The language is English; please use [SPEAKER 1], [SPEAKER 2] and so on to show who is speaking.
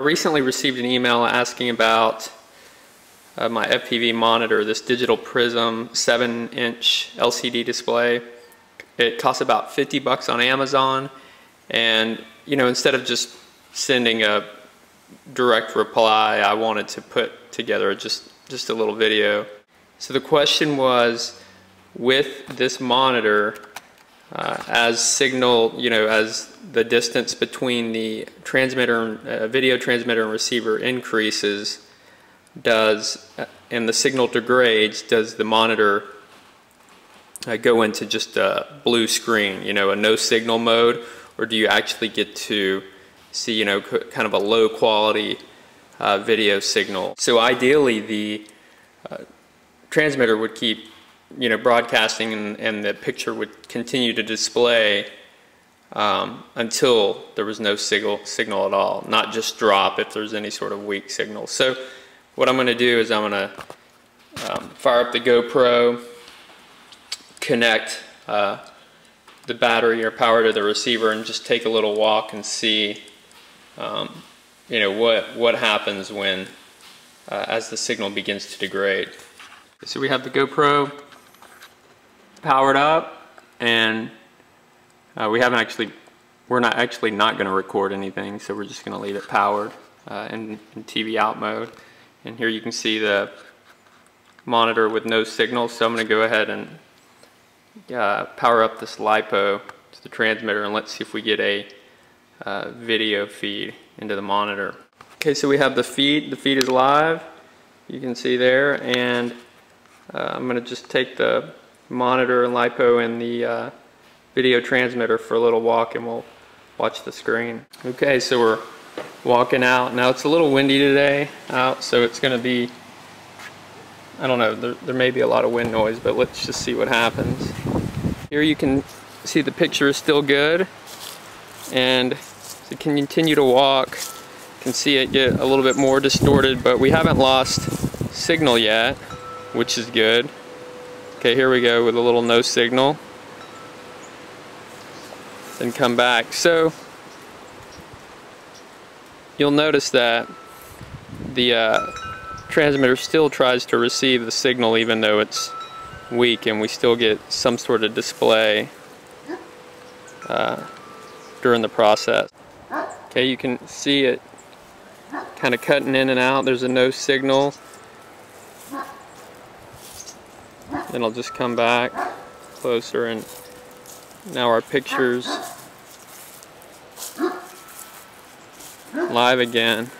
[SPEAKER 1] I recently received an email asking about uh, my FPV monitor, this digital prism 7 inch LCD display. It costs about 50 bucks on Amazon and you know instead of just sending a direct reply I wanted to put together just just a little video. So the question was with this monitor uh, as signal, you know, as the distance between the transmitter, uh, video transmitter and receiver increases, does, uh, and the signal degrades, does the monitor uh, go into just a blue screen, you know, a no signal mode, or do you actually get to see, you know, kind of a low quality uh, video signal? So ideally the uh, transmitter would keep you know, broadcasting and, and the picture would continue to display um, until there was no signal, signal at all, not just drop if there's any sort of weak signal. So what I'm going to do is I'm going to um, fire up the GoPro, connect uh, the battery or power to the receiver and just take a little walk and see um, you know what what happens when uh, as the signal begins to degrade. So we have the GoPro powered up and uh, we haven't actually, we're not actually not going to record anything so we're just going to leave it powered uh, in, in, TV out mode. And here you can see the monitor with no signal so I'm going to go ahead and uh, power up this LiPo to the transmitter and let's see if we get a uh, video feed into the monitor. Okay, so we have the feed. The feed is live. You can see there, and uh, I'm going to just take the monitor and LiPo and the uh, video transmitter for a little walk and we'll watch the screen. Okay, so we're walking out. Now it's a little windy today out, so it's going to be, I don't know, there, there may be a lot of wind noise, but let's just see what happens. Here you can see the picture is still good, and so can continue to walk. You can see it get a little bit more distorted, but we haven't lost signal yet, which is good. Okay, here we go with a little no signal. Then come back. So, you'll notice that the uh, transmitter still tries to receive the signal even though it's weak and we still get some sort of display uh, during the process. Okay, you can see it kind of cutting in and out. There's a no signal. Then I'll just come back closer and now our pictures live again.